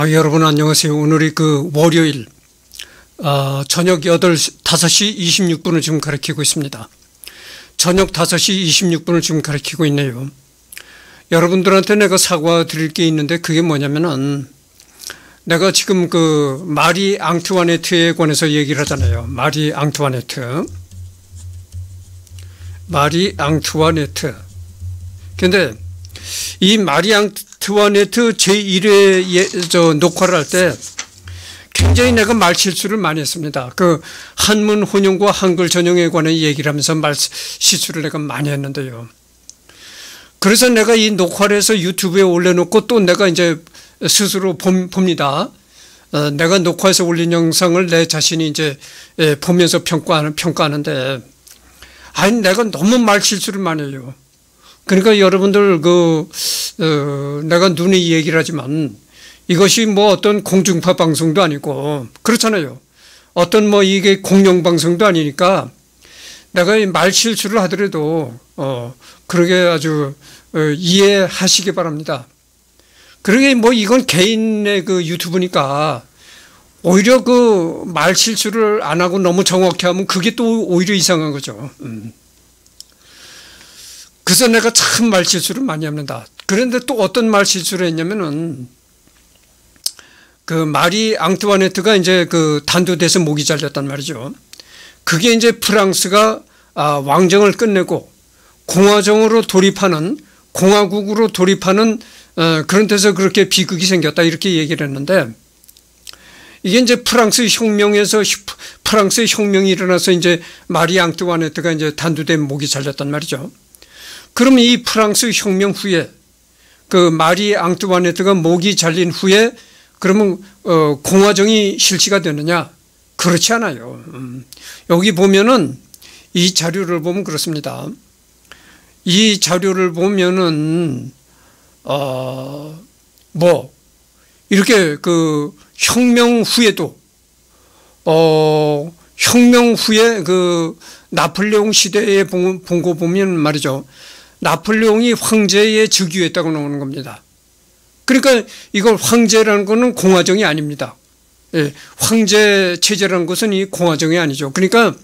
아, 여러분 안녕하세요. 오늘이 그 월요일 어, 저녁 8, 5시 26분을 지금 가리키고 있습니다. 저녁 5시 26분을 지금 가리키고 있네요. 여러분들한테 내가 사과 드릴 게 있는데 그게 뭐냐면은 내가 지금 그 마리 앙투와네트에 관해서 얘기를 하잖아요. 마리 앙투와네트. 마리 앙투와네트. 근데 이 마리 앙투와네트 제1회 저 녹화를 할 때 굉장히 내가 말 실수를 많이 했습니다. 그 한문 혼용과 한글 전용에 관해 얘기를 하면서 말 실수를 내가 많이 했는데요. 그래서 내가 이 녹화를 해서 유튜브에 올려놓고 또 내가 이제 스스로 봅니다. 어, 내가 녹화해서 올린 영상을 내 자신이 이제 예, 보면서 평가하는, 평가하는데, 아니, 내가 너무 말 실수를 많이 해요. 그러니까 여러분들 그, 어, 내가 눈에 얘기를 하지만 이것이 뭐 어떤 공중파 방송도 아니고, 그렇잖아요. 어떤 뭐 이게 공영 방송도 아니니까 내가 말 실수를 하더라도, 어, 그러게 아주 어, 이해하시기 바랍니다. 그러게 뭐 이건 개인의 그 유튜브니까 오히려 그 말 실수를 안 하고 너무 정확히 하면 그게 또 오히려 이상한 거죠. 음. 그래서 내가 참 말 실수를 많이 합니다. 그런데 또 어떤 말 실수를 했냐면은 그 마리 앙투와네트가 이제 그 단두대에서 목이 잘렸단 말이죠. 그게 이제 프랑스가 아, 왕정을 끝내고 공화정으로 돌입하는 공화국으로 돌입하는 어, 그런 데서 그렇게 비극이 생겼다 이렇게 얘기를 했는데 이게 이제 프랑스 혁명에서 프랑스 혁명이 일어나서 이제 마리 앙뚜와네트가 이제 단두된 목이 잘렸단 말이죠. 그럼 이 프랑스 혁명 후에 그 마리 앙뚜와네트가 목이 잘린 후에 그러면 어, 공화정이 실시가 되느냐? 그렇지 않아요. 음. 여기 보면은 이 자료를 보면 그렇습니다. 이 자료를 보면은 어 뭐 이렇게 그 혁명 후에도 어 혁명 후에 그 나폴레옹 시대에 본 거 보면 말이죠. 나폴레옹이 황제의 즉위했다고 나오는 겁니다. 그러니까 이걸 황제라는 것은 공화정이 아닙니다. 예, 황제 체제라는 것은 이 공화정이 아니죠. 그러니까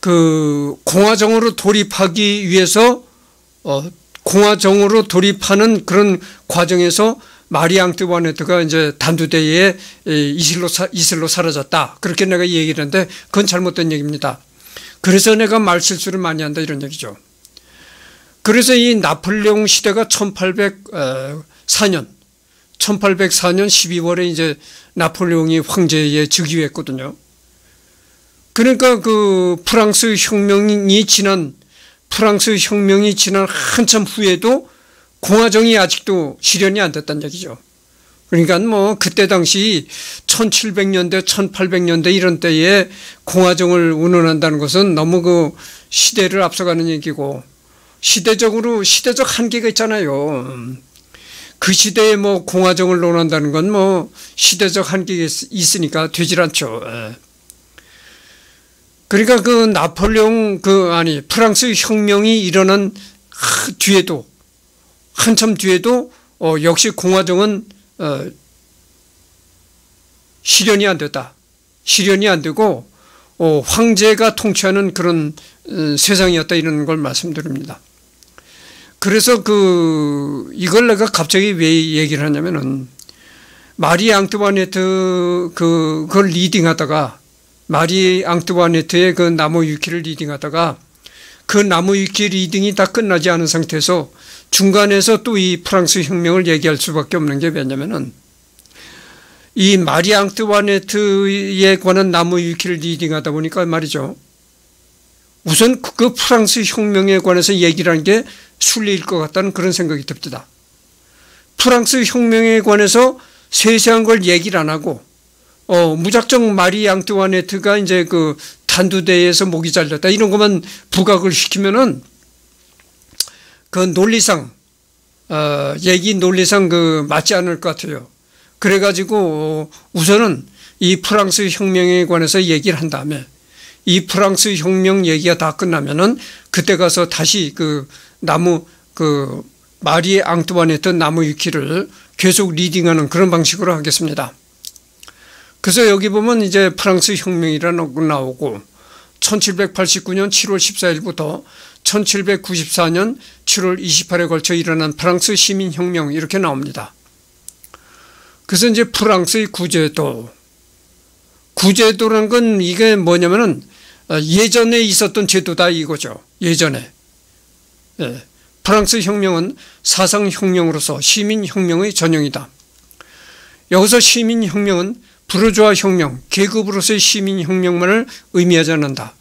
그 공화정으로 돌입하기 위해서 어, 공화정으로 돌입하는 그런 과정에서 마리 앙뚜와네트가 이제 단두대에 이슬로, 이슬로 사라졌다. 그렇게 내가 얘기를 했는데 그건 잘못된 얘기입니다. 그래서 내가 말 실수를 많이 한다 이런 얘기죠. 그래서 이 나폴레옹 시대가 1804년 1804년 12월에 이제 나폴레옹이 황제에 즉위했거든요. 그러니까 그 프랑스 혁명이 지난 프랑스 혁명이 지난 한참 후에도 공화정이 아직도 실현이 안 됐다는 얘기죠. 그러니까 뭐 그때 당시 1700년대, 1800년대 이런 때에 공화정을 운운한다는 것은 너무 그 시대를 앞서가는 얘기고 시대적으로 시대적 한계가 있잖아요. 그 시대에 뭐 공화정을 논한다는 건 뭐 시대적 한계가 있으니까 되질 않죠. 예. 그러니까 그 나폴레옹 그 아니 프랑스 혁명이 일어난 뒤에도 한참 뒤에도 어 역시 공화정은 어 실현이 안 됐다. 실현이 안 되고 어 황제가 통치하는 그런 어 세상이었다 이런 걸 말씀드립니다. 그래서 그 이걸 내가 갑자기 왜 얘기를 하냐면은 마리 앙뚜와네트 그 그걸 reading하다가 마리 앙뚜와네트의 그 나무 위키를 reading하다가 그 나무 위키 reading이 다 끝나지 않은 상태에서 중간에서 또 이 프랑스 혁명을 얘기할 수밖에 없는 게 왜냐면은 이 마리 앙뚜와네트에 관한 나무 위키를 reading하다 보니까 말이죠. 우선 그 프랑스 혁명에 관해서 얘기를 하는 게 순리일 것 같다는 그런 생각이 듭니다. 프랑스 혁명에 관해서 세세한 걸 얘기를 안 하고 어, 무작정 마리 앙뚜와네트가 이제 그 단두대에서 목이 잘렸다 이런 것만 부각을 시키면은 그 논리상 어, 얘기 논리상 그 맞지 않을 것 같아요. 그래가지고 우선은 이 프랑스 혁명에 관해서 얘기를 한 다음에 이 프랑스 혁명 얘기가 다 끝나면은 그때 가서 다시 그 나무 그 마리 앙뚜와네트 나무 위키를 계속 reading하는 그런 방식으로 하겠습니다. 그래서 여기 보면 이제 프랑스 혁명이라는 거 나오고 1789년 7월 14일부터 1794년 7월 28일에 걸쳐 일어난 프랑스 시민혁명 이렇게 나옵니다. 그래서 이제 프랑스의 구제도 구제도라는 건 이게 뭐냐면은 예전에 있었던 제도다 이거죠. 예전에. 예. 프랑스 혁명은 사상혁명으로서 시민혁명의 전형이다. 여기서 시민혁명은 부르주아 혁명, 계급으로서의 시민혁명만을 의미하지 않는다.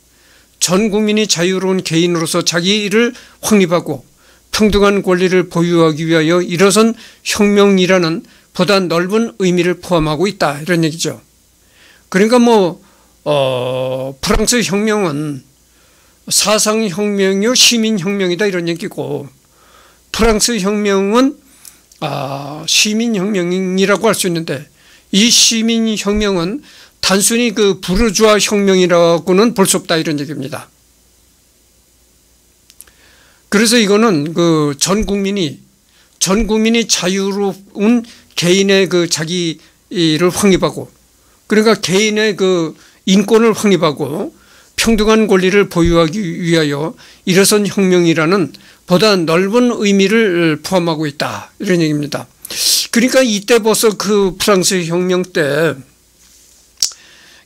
전 국민이 자유로운 개인으로서 자기 일을 확립하고 평등한 권리를 보유하기 위하여 일어선 혁명이라는 보다 넓은 의미를 포함하고 있다. 이런 얘기죠. 그러니까 뭐, 어, 프랑스 혁명은 사상혁명이요, 시민혁명이다. 이런 얘기고, 프랑스 혁명은 아, 시민혁명이라고 할 수 있는데, 이 시민혁명은 단순히 그 부르주아 혁명이라고는 볼 수 없다 이런 얘기입니다. 그래서 이거는 그 전 국민이 전 국민이 자유로운 개인의 그 자기를 확립하고 그러니까 개인의 그 인권을 확립하고 평등한 권리를 보유하기 위하여 일어선 혁명이라는 보다 넓은 의미를 포함하고 있다 이런 얘기입니다. 그러니까 이때 벌써 그 프랑스 혁명 때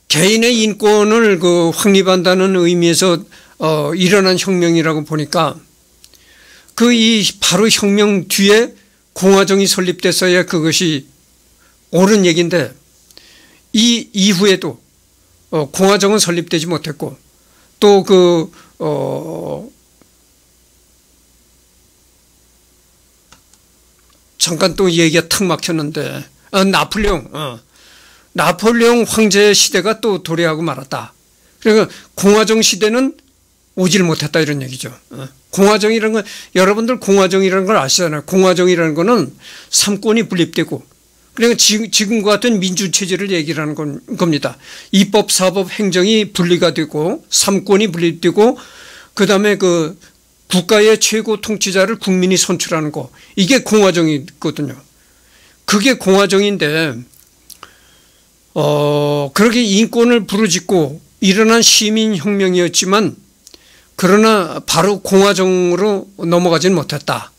개인의 인권을 그 확립한다는 의미에서 어, 일어난 혁명이라고 보니까 그 이 바로 혁명 뒤에 공화정이 설립됐어야 그것이 옳은 얘기인데 이 이후에도 어, 공화정은 설립되지 못했고 또그 어, 잠깐 또 얘기가 탁 막혔는데 어, 나폴레옹 어. 나폴레옹 황제의 시대가 또 도래하고 말았다. 그러니까 공화정 시대는 오질 못했다 이런 얘기죠. 어. 공화정이라는 건 여러분들 공화정이라는 걸 아시잖아요. 공화정이라는 거는 삼권이 분립되고 그러니까 지금 과 같은 민주 체제를 얘기를 하는 겁니다. 입법, 사법, 행정이 분리가 되고 삼권이 분립되고 그다음에 그 국가의 최고 통치자를 국민이 선출하는 거 이게 공화정이거든요. 그게 공화정인데 어 그렇게 인권을 부르짖고 일어난 시민혁명이었지만 그러나 바로 공화정으로 넘어가지는 못했다.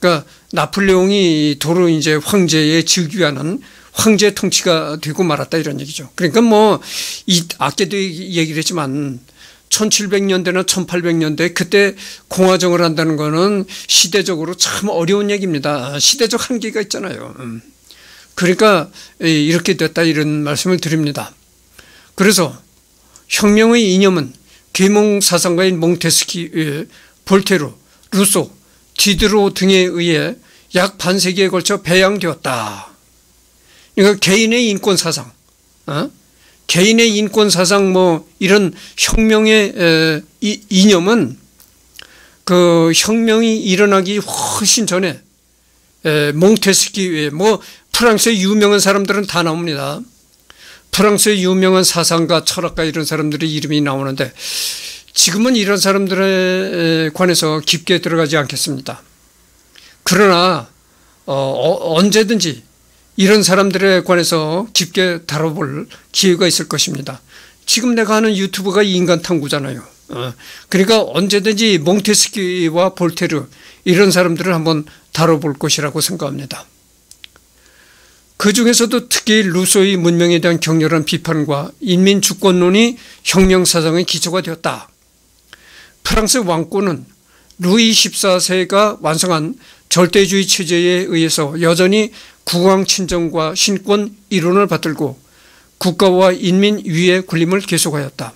그러니까 나폴레옹이 도로 이제 황제의 즉위하는 황제 통치가 되고 말았다 이런 얘기죠. 그러니까 뭐 이 아까도 얘기를 했지만 1700년대나 1800년대 그때 공화정을 한다는 거는 시대적으로 참 어려운 얘기입니다. 시대적 한계가 있잖아요. 음. 그러니까 이렇게 됐다 이런 말씀을 드립니다. 그래서 혁명의 이념은 계몽 사상가인 몽테스키, 볼테르, 루소, 디드로 등에 의해 약 반세기에 걸쳐 배양되었다. 그러니까 개인의 인권 사상, 어? 개인의 인권 사상 뭐 이런 혁명의 에, 이, 이념은 그 혁명이 일어나기 훨씬 전에 에, 몽테스키 뭐 프랑스의 유명한 사람들은 다 나옵니다. 프랑스의 유명한 사상가, 철학가 이런 사람들의 이름이 나오는데 지금은 이런 사람들에 관해서 깊게 들어가지 않겠습니다. 그러나 어, 어 언제든지 이런 사람들에 관해서 깊게 다뤄볼 기회가 있을 것입니다. 지금 내가 하는 유튜브가 인간 탐구잖아요. 어, 그러니까 언제든지 몽테스키와 볼테르 이런 사람들을 한번 다뤄볼 것이라고 생각합니다. 그 중에서도 특히 루소의 문명에 대한 격렬한 비판과 인민 주권론이 혁명 사상의 기초가 되었다. 프랑스 왕권은 루이 14세가 완성한 절대주의 체제에 의해서 여전히 국왕 친정과 신권 이론을 받들고 국가와 인민 위의 군림을 계속하였다.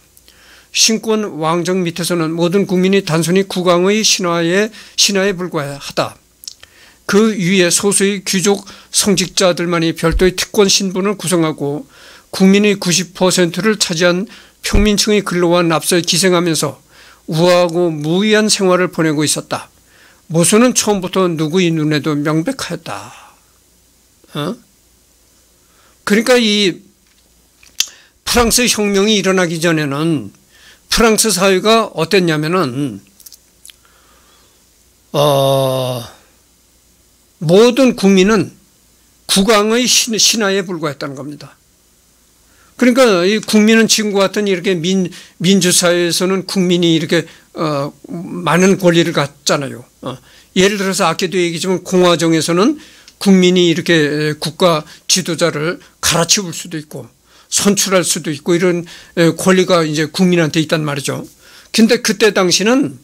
신권 왕정 밑에서는 모든 국민이 단순히 국왕의 신화에 신화에 불과하다. 그 위에 소수의 귀족 성직자들만이 별도의 특권 신분을 구성하고 국민의 90%를 차지한 평민층의 근로와 납세에 기생하면서 우아하고 무의한 생활을 보내고 있었다. 모순은 처음부터 누구의 눈에도 명백하였다. 어? 그러니까 이 프랑스 혁명이 일어나기 전에는 프랑스 사회가 어땠냐면은 어, 모든 국민은 국왕의 신하에 불과했다는 겁니다. 그러니까 이 국민은 지금과 같은 이렇게 민, 민주사회에서는 국민이 이렇게 어, 많은 권리를 갖잖아요. 어. 예를 들어서 아까도 얘기지만 공화정에서는 국민이 이렇게 국가 지도자를 갈아치울 수도 있고 선출할 수도 있고 이런 권리가 이제 국민한테 있단 말이죠. 근데 그때 당시는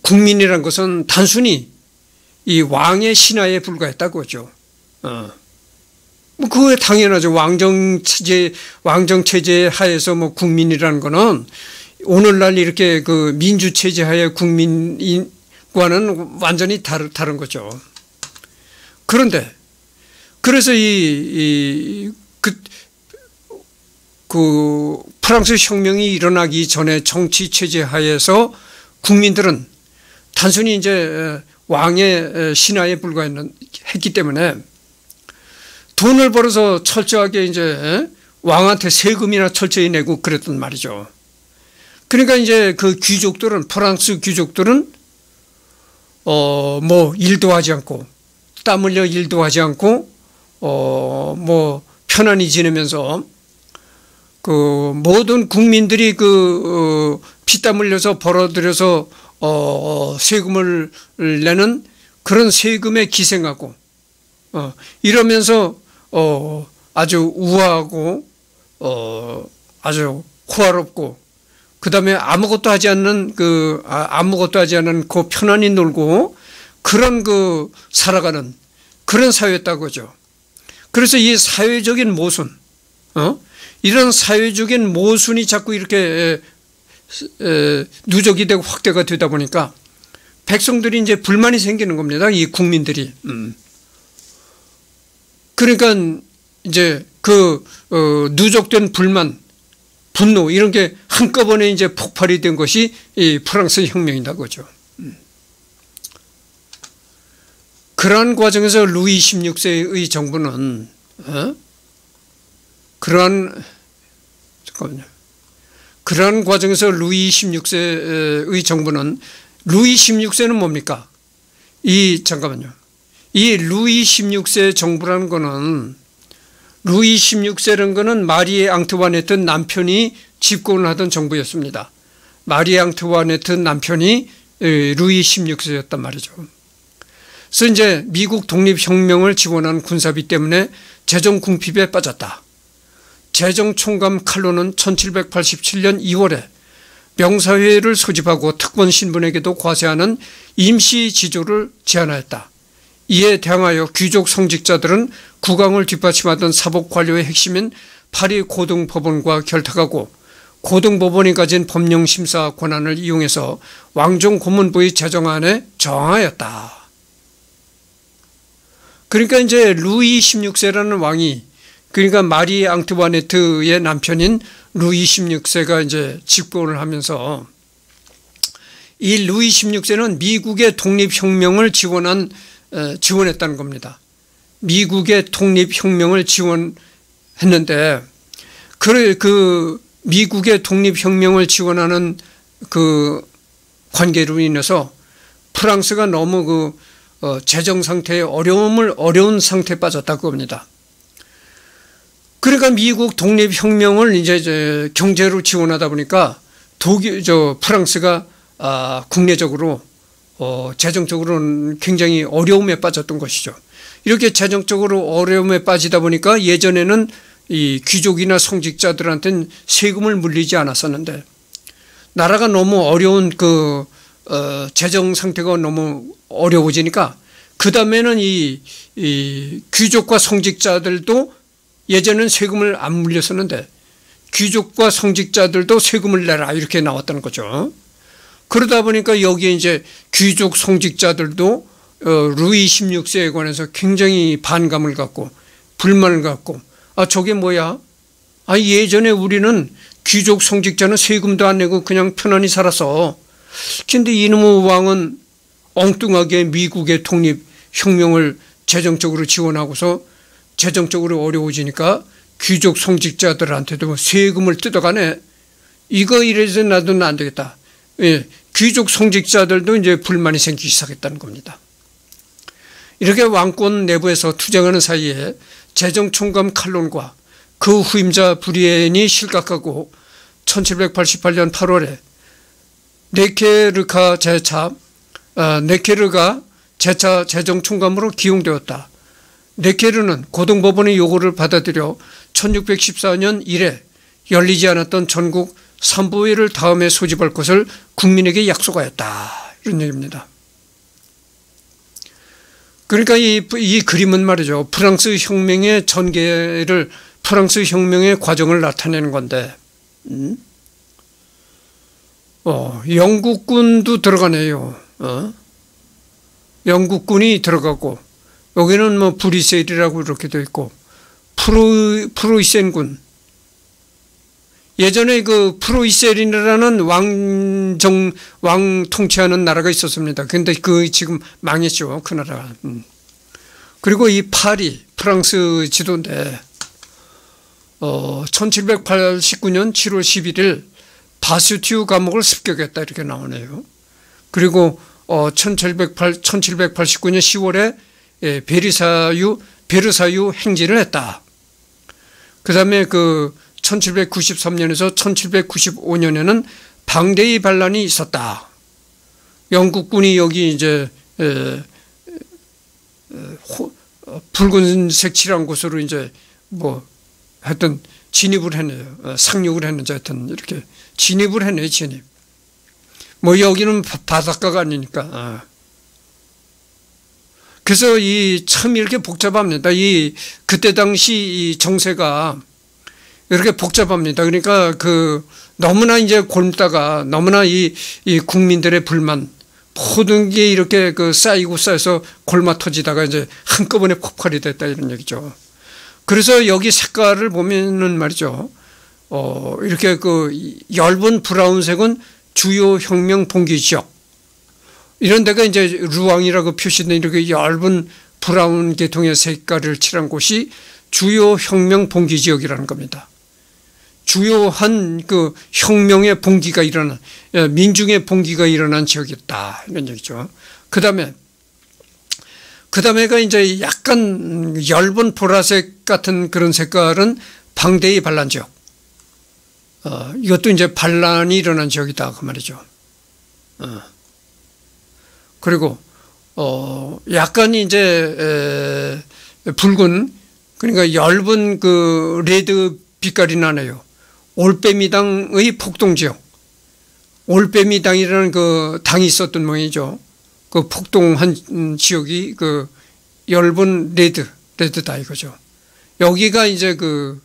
국민이란 것은 단순히 이 왕의 신하에 불과했다고 하죠. 어. 뭐 그게 당연하죠. 왕정 체제 왕정 체제 하에서 뭐 국민이라는 거는 오늘날 이렇게 그 민주 체제 하에 국민과는 완전히 다른 다른 거죠. 그런데 그래서 이, 그, 그 프랑스 혁명이 일어나기 전에 정치 체제 하에서 국민들은 단순히 이제 왕의 신하에 불과했기 때문에 돈을 벌어서 철저하게 이제 왕한테 세금이나 철저히 내고 그랬단 말이죠. 그러니까 이제 그 귀족들은 프랑스 귀족들은 어 뭐 일도 하지 않고 땀 흘려 일도 하지 않고 어 뭐 편안히 지내면서 그 모든 국민들이 그 어, 피땀 흘려서 벌어들여서 어 세금을 내는 그런 세금에 기생하고 어 이러면서 어, 아주 우아하고 어, 아주 호화롭고 그 다음에 아무것도 하지 않는 그 아, 무것도 하지 않은 그 편안히 놀고 그런 그 살아가는 그런 사회였다고 하죠. 그래서 이 사회적인 모순, 어? 이런 사회적인 모순이 자꾸 이렇게 에, 에, 누적이 되고 확대가 되다 보니까 백성들이 이제 불만이 생기는 겁니다. 이 국민들이. 음. 그러니까 이제 그 어, 누적된 불만, 분노 이런 게 한꺼번에 이제 폭발이 된 것이 이 프랑스 혁명이다 그죠. 음. 그러한 과정에서 루이 16세의 정부는 어? 그러한 잠깐만요. 그러한 과정에서 루이 16세의 정부는 루이 16세는 뭡니까? 이 잠깐만요. 이 루이 16세 정부라는 거는 루이 16세라는 거는 마리에 앙트와네트 남편이 집권을 하던 정부였습니다. 마리에 앙트와네트 남편이 루이 16세였단 말이죠. 그래서 이제 미국 독립혁명을 지원한 군사비 때문에 재정 궁핍에 빠졌다. 재정 총감 칼로는 1787년 2월에 명사회를 소집하고 특권 신분에게도 과세하는 임시 지조를 제안하였다. 이에 대항하여 귀족 성직자들은 국왕을 뒷받침하던 사법관료의 핵심인 파리 고등법원과 결탁하고 고등법원이 가진 법령심사 권한을 이용해서 왕정 고문부의 제정안에 저항하였다. 그러니까 이제 루이 16세라는 왕이 그러니까 마리 앙트와네트의 남편인 루이 16세가 이제 집권을 하면서 이 루이 16세는 미국의 독립혁명을 지원한 지원했다는 겁니다. 미국의 독립혁명을 지원했는데 그, 그 미국의 독립혁명을 지원하는 그 관계로 인해서 프랑스가 너무 그 어, 재정 상태에 어려움을 어려운 상태에 빠졌다고 합니다. 그러니까 미국 독립혁명을 이제 경제로 지원하다 보니까 독일 저 프랑스가 아, 국내적으로 어, 재정적으로는 굉장히 어려움에 빠졌던 것이죠. 이렇게 재정적으로 어려움에 빠지다 보니까 예전에는 이 귀족이나 성직자들한테는 세금을 물리지 않았었는데 나라가 너무 어려운 그 어, 재정 상태가 너무 어려워지니까 그 다음에는 이, 이 귀족과 성직자들도 예전엔 세금을 안 물렸었는데 귀족과 성직자들도 세금을 내라 이렇게 나왔다는 거죠. 그러다 보니까 여기에 이제 귀족 성직자들도 어, 루이 16세에 관해서 굉장히 반감을 갖고 불만을 갖고 아 저게 뭐야? 아 예전에 우리는 귀족 성직자는 세금도 안 내고 그냥 편안히 살았어. 근데 이놈의 왕은 엉뚱하게 미국의 독립 혁명을 재정적으로 지원하고서 재정적으로 어려워지니까 귀족 성직자들한테도 세금을 뜯어가네. 이거 이래서 놔두면 안 되겠다. 예, 귀족 성직자들도 이제 불만이 생기기 시작했다는 겁니다. 이렇게 왕권 내부에서 투쟁하는 사이에 재정총감 칼론과 그 후임자 브리엔이 실각하고 1788년 8월에 네케르카 제차 어, 네케르가 제차 재정총감으로 기용되었다. 네케르는 고등법원의 요구를 받아들여 1614년 이래 열리지 않았던 전국 삼부회를 다음에 소집할 것을 국민에게 약속하였다. 이런 얘기입니다. 그러니까 이, 이 그림은 말이죠. 프랑스 혁명의 전개를, 프랑스 혁명의 과정을 나타내는 건데, 음? 어, 영국군도 들어가네요. 어? 영국군이 들어가고, 여기는 뭐 브리셀이라고 이렇게 되어 있고, 프로, 프로이센군, 예전에 그 프로이셀이라는 왕정 왕 통치하는 나라가 있었습니다. 근데 그 지금 망했죠. 그 나라가. 음. 그리고 이 파리 프랑스 지도인데 어 1789년 7월 11일 바스티우 감옥을 습격했다 이렇게 나오네요. 그리고 어 1708, 1789년 10월에 예, 베리사유 베르사유 행진을 했다. 그다음에 그 1793년에서 1795년에는 방대의 반란이 있었다. 영국군이 여기 이제 에, 에, 호, 어, 붉은색 칠한 곳으로 이제 뭐 하여튼 진입을 했네요. 어, 상륙을 했는지 하여튼 이렇게 진입을 했네요. 진입. 뭐 여기는 바닷가가 아니니까. 어. 그래서 이 참 이렇게 복잡합니다. 이 그때 당시 이 정세가 이렇게 복잡합니다. 그러니까 그 너무나 이제 골다가 너무나 이, 이 국민들의 불만 모든 게 이렇게 그 쌓이고 쌓여서 골마 터지다가 이제 한꺼번에 폭발이 됐다 이런 얘기죠. 그래서 여기 색깔을 보면은 말이죠. 어, 이렇게 그 얇은 브라운색은 주요 혁명 봉기 지역. 이런 데가 이제 루앙이라고 표시된 이렇게 얇은 브라운 계통의 색깔을 칠한 곳이 주요 혁명 봉기 지역이라는 겁니다. 주요한 그 혁명의 봉기가 일어난 예, 민중의 봉기가 일어난 지역이었다 이런 얘기죠. 그 다음에 그 다음에가 이제 약간 얇은 보라색 같은 그런 색깔은 방대의 반란 지역. 어, 이것도 이제 반란이 일어난 지역이다 그 말이죠. 어. 그리고 어, 약간 이제 에, 붉은 그러니까 얇은 그 레드 빛깔이 나네요. 올빼미당의 폭동지역 올빼미당이라는 그 당이 있었던 모양이죠. 그 폭동한 지역이 그 얇은 레드 레드다 이거죠. 여기가 이제 그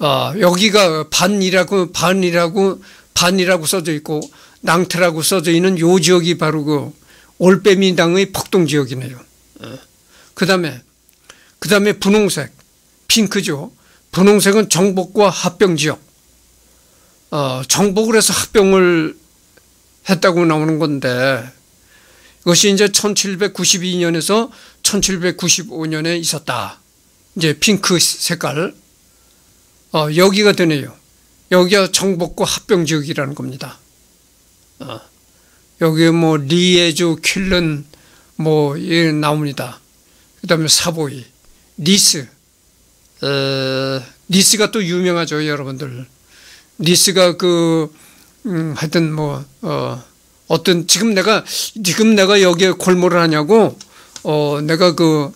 아, 여기가 반이라고 반이라고 반이라고 써져 있고 낭태라고 써져 있는 요 지역이 바로 그 올빼미당의 폭동 지역이네요. 어. 그다음에 그 다음에 분홍색 핑크죠. 분홍색은 정복과 합병 지역. 어, 정복을 해서 합병을 했다고 나오는 건데 이것이 이제 1792년에서 1795년에 있었다. 이제 핑크 색깔. 어, 여기가 되네요. 여기가 정복과 합병 지역이라는 겁니다. 어, 여기 뭐 리에주, 킬른 뭐 나옵니다. 그 다음에 사보이, 니스, 어, 니스가 또 유명하죠, 여러분들. 니스가 그, 음, 하여튼 뭐, 어, 어떤, 지금 내가, 지금 내가 여기에 골몰을 하냐고, 어, 내가 그,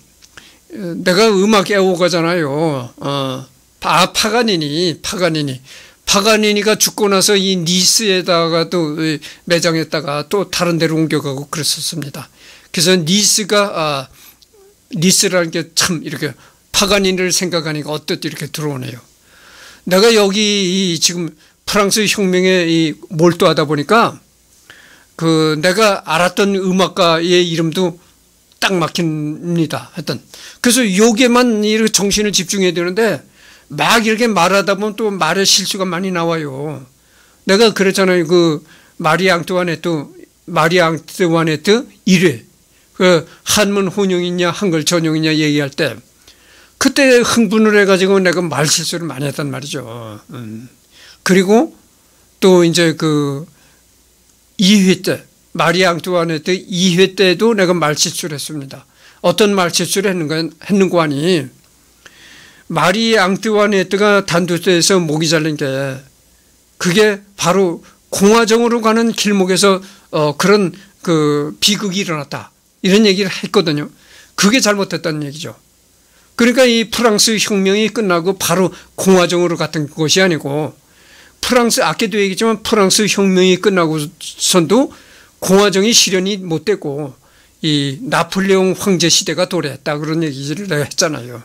내가 음악 애호가잖아요. 어, 아, 파가니니, 파가니니. 파가니니가 죽고 나서 이 니스에다가 또 매장했다가 또 다른 데로 옮겨가고 그랬었습니다. 그래서 니스가, 아, 니스라는 게 참 이렇게 파가니를 생각하니까 어떻게 이렇게 들어오네요. 내가 여기 지금 프랑스 혁명에 이 몰두하다 보니까 그 내가 알았던 음악가의 이름도 딱 막힙니다. 하여튼 그래서 요게만 이렇게 정신을 집중해야 되는데 막 이렇게 말하다 보면 또 말에 실수가 많이 나와요. 내가 그랬잖아요. 그 마리 앙뚜와네트 마리 앙뚜와네트 1회 그 한문 혼용이냐 한글 전용이냐 얘기할 때 그때 흥분을 해가지고 내가 말 실수를 많이 했단 말이죠. 음. 그리고 또 이제 그 2회 때, 마리 앙뚜아네트 2회 때도 내가 말 실수를 했습니다. 어떤 말 실수를 했는가, 했는고 하니 마리 앙뚜아네트가 단두대에서 목이 잘린 게 그게 바로 공화정으로 가는 길목에서 어, 그런 그 비극이 일어났다. 이런 얘기를 했거든요. 그게 잘못됐다는 얘기죠. 그러니까 이 프랑스 혁명이 끝나고 바로 공화정으로 갔던 것이 아니고 프랑스 아까도 얘기했지만 프랑스 혁명이 끝나고선도 공화정이 실현이 못 되고 이 나폴레옹 황제 시대가 도래했다 그런 얘기를 했잖아요.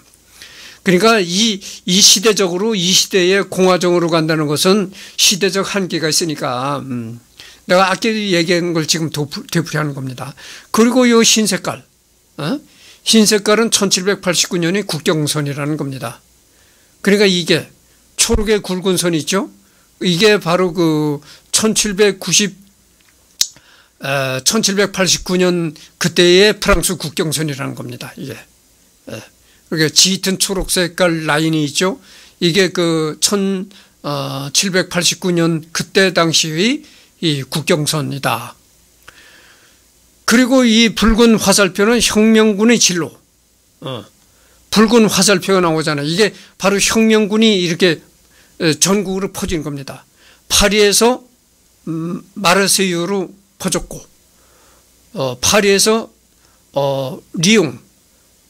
그러니까 이, 이 시대적으로 이 시대에 공화정으로 간다는 것은 시대적 한계가 있으니까 음, 내가 아까 얘기한 걸 지금 되풀이하는 겁니다. 그리고 이 흰 색깔 어? 흰 색깔은 1789년의 국경선이라는 겁니다. 그러니까 이게 초록의 굵은 선 있죠? 이게 바로 그 1790, 에, 1789년 그때의 프랑스 국경선이라는 겁니다. 이게. 예. 그러니까 짙은 초록 색깔 라인이 있죠? 이게 그 1789년 그때 당시의 이 국경선이다. 그리고 이 붉은 화살표는 혁명군의 진로. 어. 붉은 화살표가 나오잖아요. 이게 바로 혁명군이 이렇게 전국으로 퍼진 겁니다. 파리에서 음, 마르세유로 퍼졌고, 어, 파리에서 어, 리옹,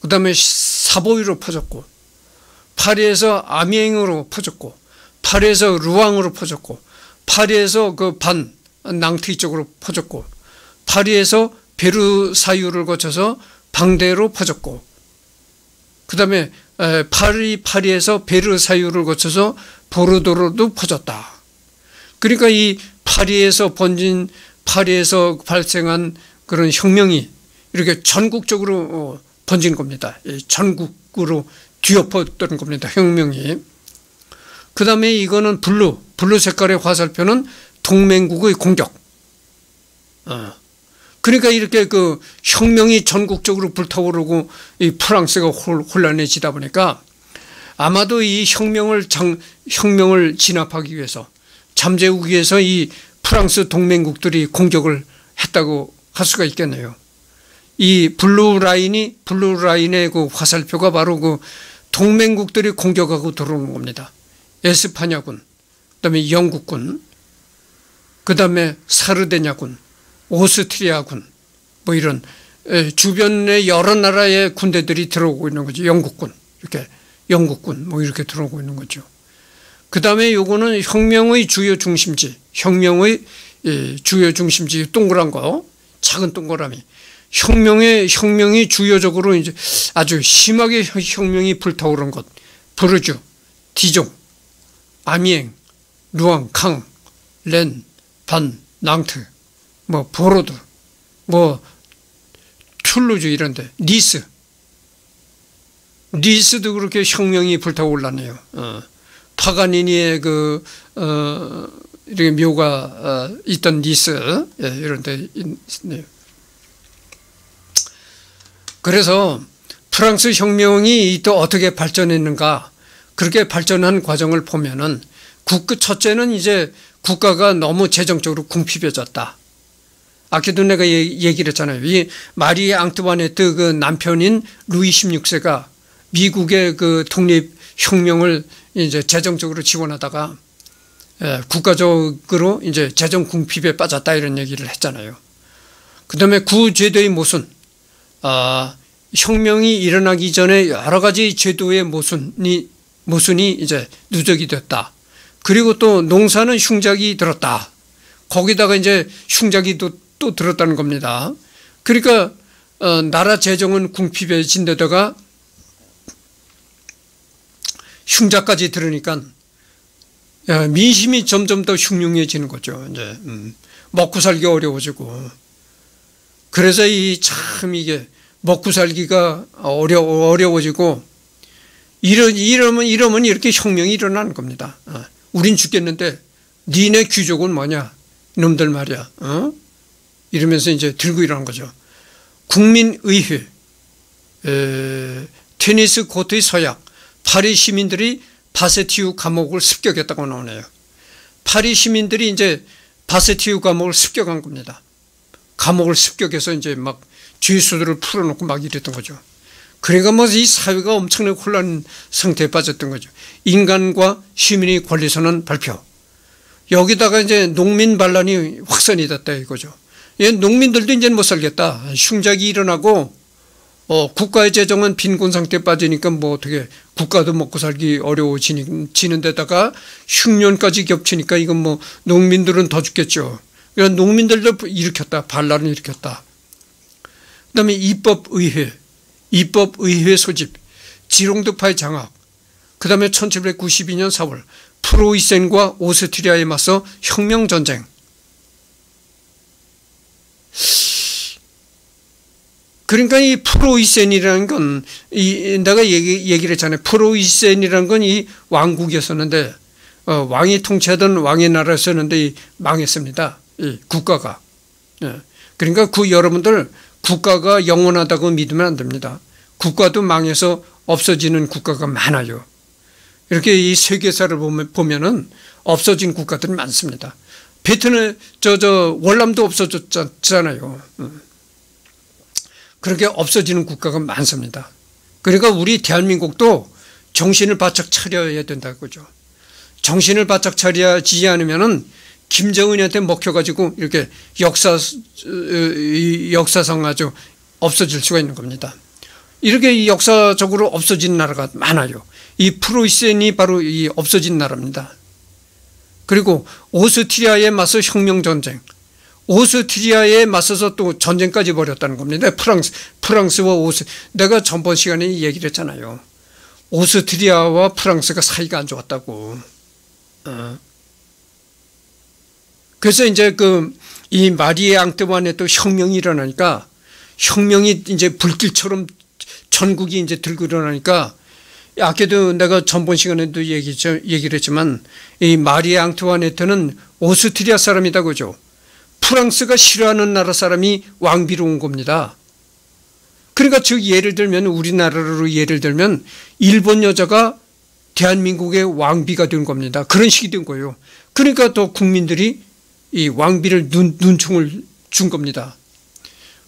그 다음에 사보이로 퍼졌고, 파리에서 아미앵으로 퍼졌고, 파리에서 루앙으로 퍼졌고, 파리에서 그 반, 낭트 쪽으로 퍼졌고, 파리에서 베르사유를 거쳐서 방데로 퍼졌고 그 다음에 파리 파리에서 베르사유를 거쳐서 보르도로도 퍼졌다. 그러니까 이 파리에서 번진 파리에서 발생한 그런 혁명이 이렇게 전국적으로 어, 번진 겁니다. 전국으로 뒤엎었던 겁니다. 혁명이. 그 다음에 이거는 blue, blue 색깔의 화살표는 동맹국의 공격. 어. 그러니까 이렇게 그 혁명이 전국적으로 불타오르고 이 프랑스가 혼란해지다 보니까 아마도 이 혁명을 장, 혁명을 진압하기 위해서 잠재우기 위해서 이 프랑스 동맹국들이 공격을 했다고 할 수가 있겠네요. 이 blue line이 blue line의 그 화살표가 바로 그 동맹국들이 공격하고 들어오는 겁니다. 에스파냐군, 그다음에 영국군, 그다음에 사르데냐군, 오스트리아군 뭐 이런 주변의 여러 나라의 군대들이 들어오고 있는 거죠. 영국군 이렇게 영국군 뭐 이렇게 들어오고 있는 거죠. 그 다음에 요거는 혁명의 주요 중심지, 혁명의 주요 중심지 동그란 거, 작은 동그라미. 혁명의 혁명이 주요적으로 이제 아주 심하게 혁명이 불타오른 것, 부르주, 디종, 아미엥, 루앙, 캉, 렌, 반, 낭트 뭐 보르도, 뭐 툴루즈 이런데 니스, 니스도 그렇게 혁명이 불타올랐네요. 어. 파가니니의 그 어, 이렇게 묘가 어, 있던 니스 예, 이런데 있네요. 그래서 프랑스 혁명이 또 어떻게 발전했는가 그렇게 발전한 과정을 보면은 국 첫째는 이제 국가가 너무 재정적으로 궁핍해졌다. 아까도 내가 얘기를 했잖아요. 이 마리 앙뚜바네트 그 남편인 루이 16세가 미국의 그 독립 혁명을 이제 재정적으로 지원하다가 예, 국가적으로 이제 재정 궁핍에 빠졌다 이런 얘기를 했잖아요. 그 다음에 구제도의 모순, 아, 혁명이 일어나기 전에 여러 가지 제도의 모순이, 모순이 이제 누적이 됐다. 그리고 또 농사는 흉작이 들었다. 거기다가 이제 흉작이 또 또 들었다는 겁니다. 그러니까 어, 나라 재정은 궁핍해진 데다가 흉자까지 들으니까 민심이 점점 더 흉흉해지는 거죠. 이제 음, 먹고 살기 어려워지고 그래서 이 참 이게 먹고 살기가 어려 어려워지고 이러 이러면 이러면 이렇게 혁명이 일어나는 겁니다. 어, 우린 죽겠는데 니네 귀족은 뭐냐? 놈들 말이야. 어? 이러면서 이제 들고 일어난 거죠. 국민의회, 에, 테니스 코트의 서약, 파리 시민들이 바세티유 감옥을 습격했다고 나오네요. 파리 시민들이 이제 바세티유 감옥을 습격한 겁니다. 감옥을 습격해서 이제 막 죄수들을 풀어놓고 막 이랬던 거죠. 그러니까 뭐 이 사회가 엄청나게 혼란 상태에 빠졌던 거죠. 인간과 시민의 권리선언 발표. 여기다가 이제 농민 반란이 확산이 됐다 이거죠. 예, 농민들도 이제 못 살겠다. 흉작이 일어나고 어, 국가의 재정은 빈곤 상태에 빠지니까 뭐 어떻게 국가도 먹고 살기 어려워지는 데다가 흉년까지 겹치니까 이건 뭐 농민들은 더 죽겠죠. 그러니까 농민들도 일으켰다. 반란을 일으켰다. 그 다음에 입법의회, 입법의회 소집, 지롱드파의 장악, 그 다음에 1792년 4월 프로이센과 오스트리아에 맞서 혁명전쟁, 그러니까 이 프로이센이라는 건, 이, 내가 얘기, 얘기를 했잖아요. 프로이센이라는 건 이 왕국이었었는데, 어, 왕이 통치하던 왕의 나라였었는데, 망했습니다. 이 국가가. 예. 그러니까 그 여러분들 국가가 영원하다고 믿으면 안 됩니다. 국가도 망해서 없어지는 국가가 많아요. 이렇게 이 세계사를 보면, 보면은 없어진 국가들이 많습니다. 베트남, 저, 저, 월남도 없어졌잖아요. 음. 그렇게 없어지는 국가가 많습니다. 그러니까 우리 대한민국도 정신을 바짝 차려야 된다고죠. 정신을 바짝 차려지 않으면은 김정은한테 먹혀가지고 이렇게 역사, 역사상 아주 없어질 수가 있는 겁니다. 이렇게 역사적으로 없어진 나라가 많아요. 이 프로이센이 바로 이 없어진 나라입니다. 그리고 오스트리아에 맞서 혁명전쟁, 오스트리아에 맞서서 또 전쟁까지 벌였다는 겁니다. 프랑스, 프랑스와 오스, 내가 전번 시간에 얘기를 했잖아요. 오스트리아와 프랑스가 사이가 안 좋았다고. 어. 그래서 이제 그, 이 마리에 앙뜨완에 또 혁명이 일어나니까 혁명이 이제 불길처럼 전국이 이제 들고 일어나니까 아까도 내가 전번 시간에도 얘기, 얘기를 했지만 이 마리에 앙트와네트는 오스트리아 사람이다 그죠. 프랑스가 싫어하는 나라 사람이 왕비로 온 겁니다. 그러니까 즉 예를 들면 우리나라로 예를 들면 일본 여자가 대한민국의 왕비가 된 겁니다. 그런 식이 된 거예요. 그러니까 또 국민들이 이 왕비를 눈, 눈총을 준 겁니다.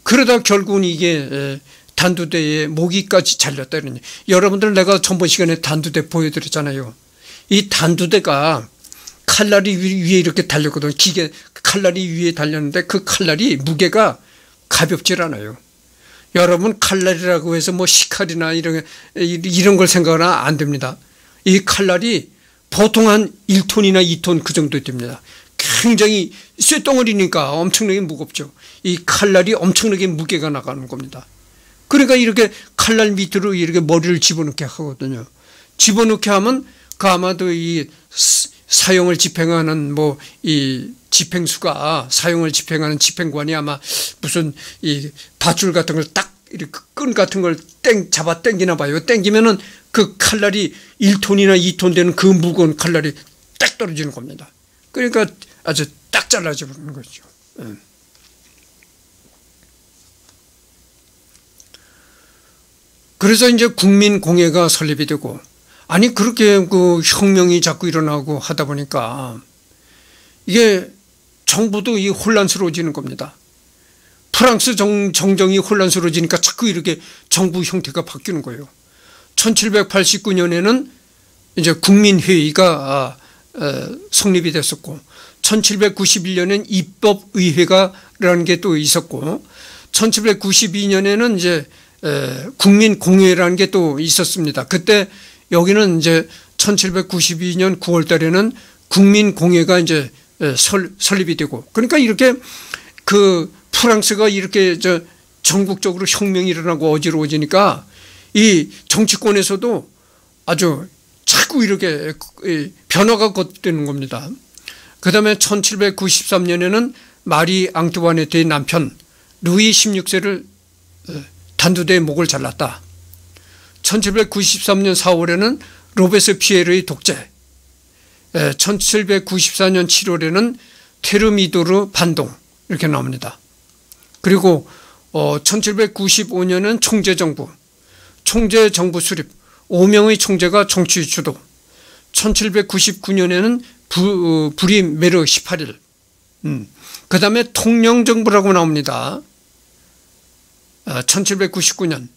그러다 결국은 이게 단두대에 모기까지 잘렸다 이러니 여러분들 내가 전번 시간에 단두대 보여드렸잖아요. 이 단두대가 칼날이 위에 이렇게 달렸거든. 기계 칼날이 위에 달렸는데 그 칼날이 무게가 가볍질 않아요. 여러분 칼날이라고 해서 뭐 시칼이나 이런 이런 걸 생각하면 안 됩니다. 이 칼날이 보통 한 1톤이나 2톤 그 정도 됩니다. 굉장히 쇠덩어리니까 엄청나게 무겁죠. 이 칼날이 엄청나게 무게가 나가는 겁니다. 그러니까 이렇게 칼날 밑으로 이렇게 머리를 집어넣게 하거든요. 집어넣게 하면 그 아마도 이 사용을 집행하는 뭐 이 집행수가 사용을 집행하는 집행관이 아마 무슨 이 밧줄 같은 걸 딱 이렇게 끈 같은 걸 땡 잡아 땡기나 봐요. 땡기면은 그 칼날이 1톤이나 2톤 되는 그 무거운 칼날이 딱 떨어지는 겁니다. 그러니까 아주 딱 잘라져 버리는 거죠. 예. 그래서 이제 국민공회가 설립이 되고 아니 그렇게 그 혁명이 자꾸 일어나고 하다 보니까 이게 정부도 이 혼란스러워지는 겁니다. 프랑스 정, 정정이 혼란스러워지니까 자꾸 이렇게 정부 형태가 바뀌는 거예요. 1789년에는 이제 국민회의가 아, 성립이 됐었고 1791년엔 입법의회가라는 게 또 있었고 1792년에는 이제 국민 공회라는 게 또 있었습니다. 그때 여기는 이제 1792년 9월 달에는 국민 공회가 이제 설, 설립이 되고 그러니까 이렇게 그 프랑스가 이렇게 저 전국적으로 혁명이 일어나고 어지러워지니까 이 정치권에서도 아주 자꾸 이렇게 변화가 걷되는 겁니다. 그 다음에 1793년에는 마리 앙투와네트의 남편 루이 16세를 단두대의 목을 잘랐다. 1793년 4월에는 로베스 피에르의 독재, 1794년 7월에는 테르미도르 반동 이렇게 나옵니다. 그리고 1795년은 총재정부, 총재정부 수립, 5명의 총재가 정치 주도, 1799년에는 부, 어, 불임 메르 18일, 음. 그 다음에 통령정부라고 나옵니다. 1799년.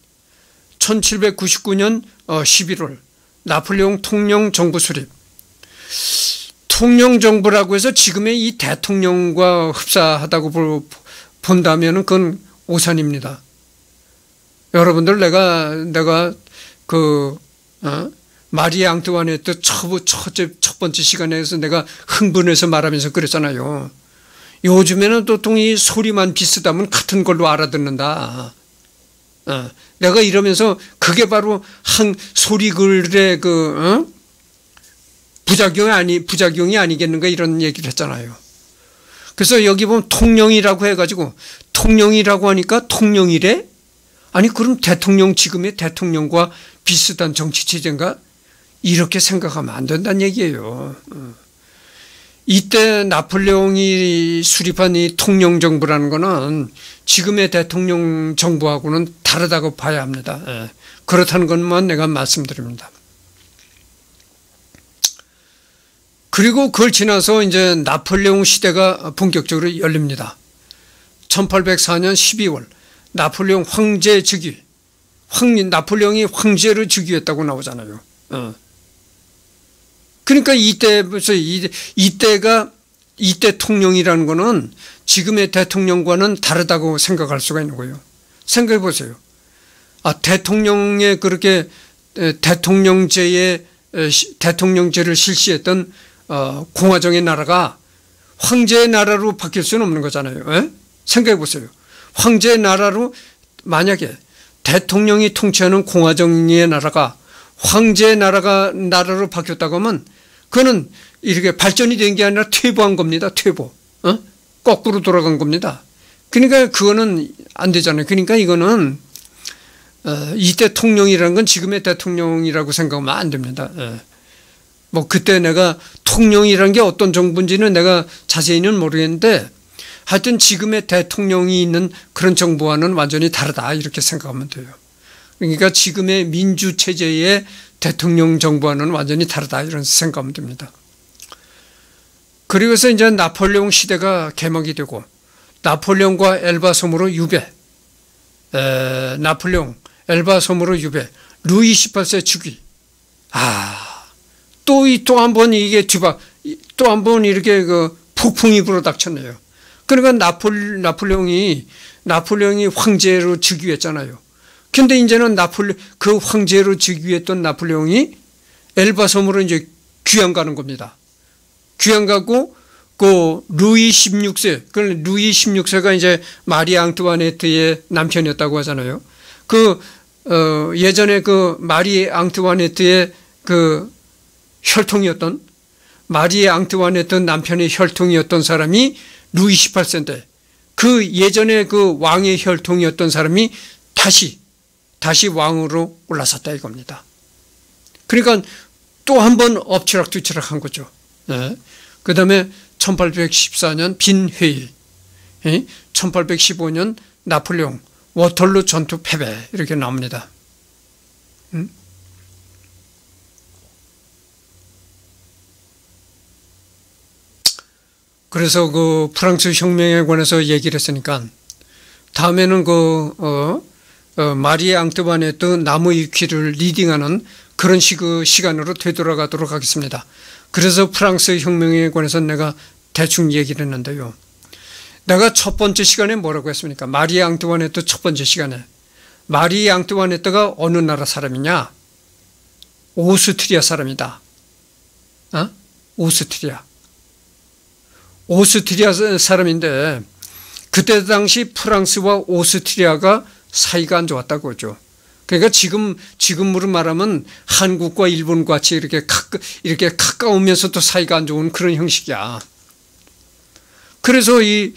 1799년 11월. 나폴레옹 통령정부 수립. 통령정부라고 해서 지금의 이 대통령과 흡사하다고 본다면 그건 오산입니다. 여러분들 내가, 내가 그, 어? 마리아 앙뚜와네트 첫, 첫째, 첫 번째 시간에서 내가 흥분해서 말하면서 그랬잖아요. 요즘에는 보통 이 소리만 비슷하면 같은 걸로 알아듣는다. 어, 내가 이러면서 그게 바로 한 소리글의 그 어? 부작용이 아니 부작용이 아니겠는가 이런 얘기를 했잖아요. 그래서 여기 보면 통령이라고 해가지고 통령이라고 하니까 통령이래? 아니 그럼 대통령 지금의 대통령과 비슷한 정치 체제인가? 이렇게 생각하면 안 된다는 얘기예요. 어. 이때 나폴레옹이 수립한 이 통령 정부라는 것은 지금의 대통령 정부하고는 다르다고 봐야 합니다. 예. 그렇다는 것만 내가 말씀드립니다. 그리고 그걸 지나서 이제 나폴레옹 시대가 본격적으로 열립니다. 1804년 12월 나폴레옹 황제 즉위. 황, 나폴레옹이 황제를 즉위했다고 나오잖아요. 어. 그러니까 이때부터 이때가 이때 통령이라는 거는 지금의 대통령과는 다르다고 생각할 수가 있는 거예요. 생각해 보세요. 아, 대통령의 그렇게 대통령제의 대통령제를 실시했던 어, 공화정의 나라가 황제의 나라로 바뀔 수는 없는 거잖아요. 에? 생각해 보세요. 황제의 나라로 만약에 대통령이 통치하는 공화정의 나라가 황제의 나라가 나라로 바뀌었다고 하면 그거는 이렇게 발전이 된 게 아니라 퇴보한 겁니다. 퇴보. 어? 거꾸로 돌아간 겁니다. 그러니까 그거는 안 되잖아요. 그러니까 이거는 어, 이 대통령이라는 건 지금의 대통령이라고 생각하면 안 됩니다. 예. 뭐 그때 내가 통령이라는 게 어떤 정부인지는 내가 자세히는 모르겠는데 하여튼 지금의 대통령이 있는 그런 정부와는 완전히 다르다 이렇게 생각하면 돼요. 그러니까 지금의 민주 체제의 대통령 정부와는 완전히 다르다 이런 생각하면 됩니다. 그리고서 이제 나폴레옹 시대가 개막이 되고 나폴레옹과 엘바 섬으로 유배 에, 나폴레옹 엘바 섬으로 유배 루이 18세 즉위 아 또 이 또 한 번 이게 뒤바 또 한 번 이렇게 그 폭풍이 불어닥쳤네요. 그러니까 나폴 나폴레옹이 나폴레옹이 황제로 즉위했잖아요. 근데 이제는 나폴레 그 황제로 즉위했던 나폴레옹이 엘바 섬으로 이제 귀양 가는 겁니다. 귀양 가고 그 루이 16세, 그 루이 16세가 이제 마리 앙투와네트의 남편이었다고 하잖아요. 그 어, 예전에 그 마리 앙투와네트의 그 혈통이었던 마리 앙투와네트 남편의 혈통이었던 사람이 루이 18세인데 그 예전에 그 왕의 혈통이었던 사람이 다시 다시 왕으로 올라섰다 이겁니다. 그러니까 또 한 번 엎치락뒤치락 한 거죠. 네. 그 다음에 1814년 빈회의, 1815년 나폴레옹, 워털루 전투 패배 이렇게 나옵니다. 음? 그래서 그 프랑스 혁명에 관해서 얘기를 했으니까 다음에는 그 어, 어, 마리 앙투아네트 나무위키를 reading하는 그런 식, 시간으로 되돌아가도록 하겠습니다. 그래서 프랑스 혁명에 관해서 내가 대충 얘기를 했는데요. 내가 첫 번째 시간에 뭐라고 했습니까? 마리아 앙트와네트 첫 번째 시간에. 마리아 앙트와네트가 어느 나라 사람이냐? 오스트리아 사람이다. 어? 오스트리아. 오스트리아 사람인데 그때 당시 프랑스와 오스트리아가 사이가 안 좋았다고 하죠. 그러니까 지금 지금으로 말하면 한국과 일본 같이 이렇게 가까, 이렇게 가까우면서도 사이가 안 좋은 그런 형식이야. 그래서 이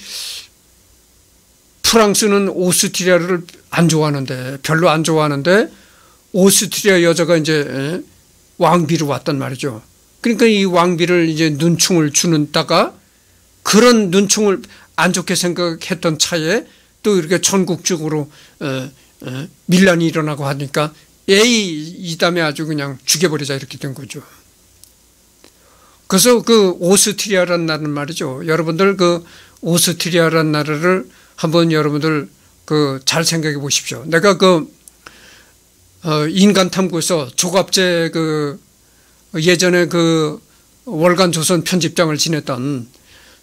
프랑스는 오스트리아를 안 좋아하는데 별로 안 좋아하는데 오스트리아 여자가 이제 왕비로 왔단 말이죠. 그러니까 이 왕비를 이제 눈충을 주는다가 그런 눈충을 안 좋게 생각했던 차에 또 이렇게 전국적으로 어, 어, 밀란이 일어나고 하니까 에이 이 다음에 아주 그냥 죽여버리자 이렇게 된 거죠. 그래서 그 오스트리아라는 나라는 말이죠. 여러분들 그 오스트리아라는 나라를 한번 여러분들 그 잘 생각해 보십시오. 내가 그 어, 인간 탐구에서 조갑제 그 예전에 그 월간 조선 편집장을 지냈던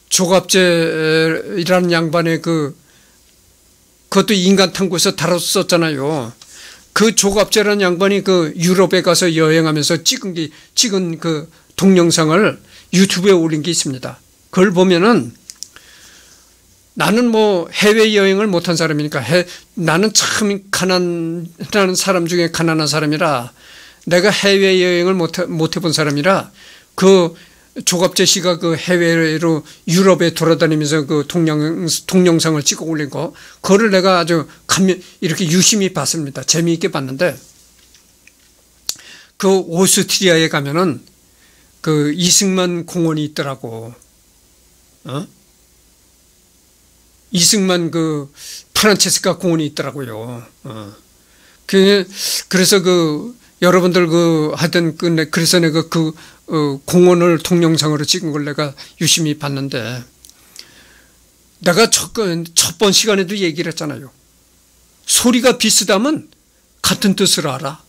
조갑제라는 양반의 그 그것도 인간 탐구에서 다뤘었잖아요. 그 조갑제라는 양반이 그 유럽에 가서 여행하면서 찍은 게 찍은 그 동영상을 유튜브에 올린 게 있습니다. 그걸 보면은 나는 뭐 해외 여행을 못한 사람이니까 해, 나는 참 가난한 사람 중에 가난한 사람이라 내가 해외 여행을 못, 못 해본 사람이라 그 조갑재 씨가 그 해외로 유럽에 돌아다니면서 그 동영, 동영상을 찍어 올린 거, 그거를 내가 아주 감명, 이렇게 유심히 봤습니다. 재미있게 봤는데, 그 오스트리아에 가면은 그 이승만 공원이 있더라고. 어? 이승만 그 프란체스카 공원이 있더라고요. 어. 그, 그래서 그, 여러분들 그 하여튼 그 그래서 내가 그 어, 공원을 동영상으로 찍은 걸 내가 유심히 봤는데 내가 첫번 시간에도 얘기를 했잖아요. 소리가 비슷하면 같은 뜻을 알아.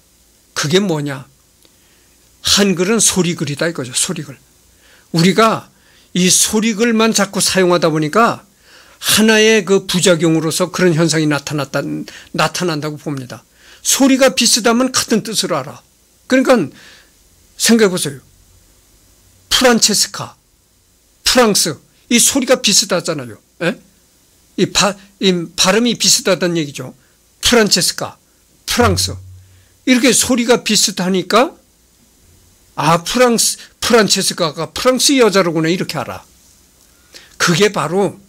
그게 뭐냐? 한글은 소리글이다 이거죠. 소리글. 우리가 이 소리글만 자꾸 사용하다 보니까 하나의 그 부작용으로서 그런 현상이 나타났다, 나타난다고 봅니다. 소리가 비슷하면 같은 뜻을 알아. 그러니까 생각해 보세요. 프란체스카, 프랑스, 이 소리가 비슷하잖아요. 에? 예? 이, 바, 이 발음이 비슷하다는 얘기죠. 프란체스카, 프랑스. 이렇게 소리가 비슷하니까 아, 프랑스, 프란체스카가 프랑스 여자로구나 이렇게 알아. 그게 바로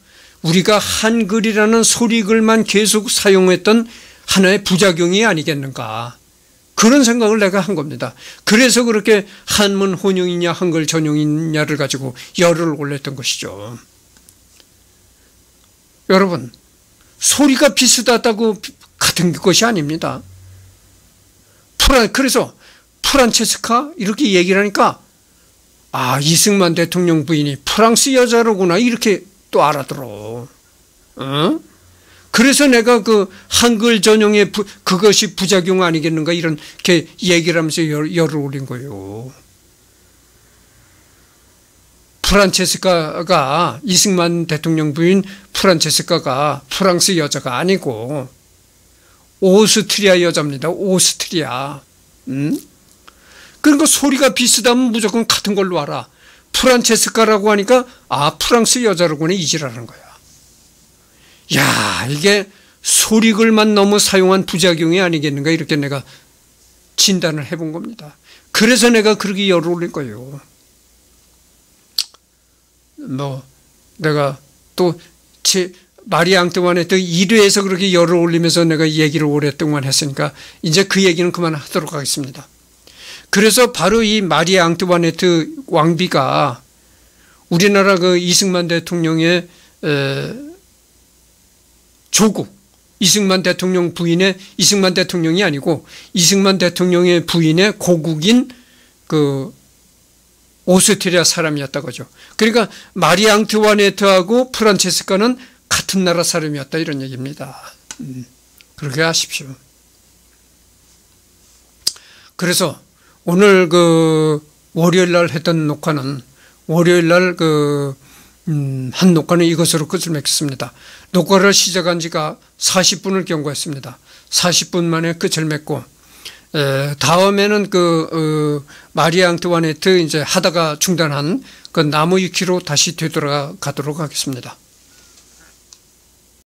우리가 한글이라는 소리글만 계속 사용했던 하나의 부작용이 아니겠는가. 그런 생각을 내가 한 겁니다. 그래서 그렇게 한문 혼용이냐 한글 전용이냐를 가지고 열을 올렸던 것이죠. 여러분, 소리가 비슷하다고 같은 것이 아닙니다. 프란, 그래서 프란체스카 이렇게 얘기를 하니까 아, 이승만 대통령 부인이 프랑스 여자로구나 이렇게 또 알아들어. 어? 그래서 내가 그 한글 전용의 부, 그것이 부작용 아니겠는가 이런 게 얘기를 하면서 열, 열을 올린 거예요. 프란체스카가 이승만 대통령 부인 프란체스카가 프랑스 여자가 아니고 오스트리아 여자입니다. 오스트리아. 음? 그러니까 소리가 비슷하면 무조건 같은 걸로 알아. 프란체스카라고 하니까 아 프랑스 여자로구나 이지라는 거야. 야, 이게 소리글만 너무 사용한 부작용이 아니겠는가 이렇게 내가 진단을 해본 겁니다. 그래서 내가 그렇게 열을 올린 거예요. 뭐 내가 또 제 마리 앙뜨완의 또 1회에서 그렇게 열을 올리면서 내가 얘기를 오랫동안 했으니까 이제 그 얘기는 그만하도록 하겠습니다. 그래서 바로 이 마리 앙뜨와네트 왕비가 우리나라 그 이승만 대통령의 조국 이승만 대통령 부인의 이승만 대통령이 아니고 이승만 대통령의 부인의 고국인 그 오스트리아 사람이었다 고죠. 그러니까 마리 앙트와네트하고 프란체스카는 같은 나라 사람이었다 이런 얘기입니다. 음, 그렇게 하십시오. 그래서 오늘 그 월요일 날 했던 녹화는 월요일 날그 음, 한 녹화는 이것으로 끝을 맺겠습니다. 녹화를 시작한 지가 40분을 경과했습니다. 40분 만에 끝을 맺고 에, 다음에는 그 어, 마리아 앙트와네트 이제 하다가 중단한 그 나무 위키로 다시 되돌아가도록 하겠습니다.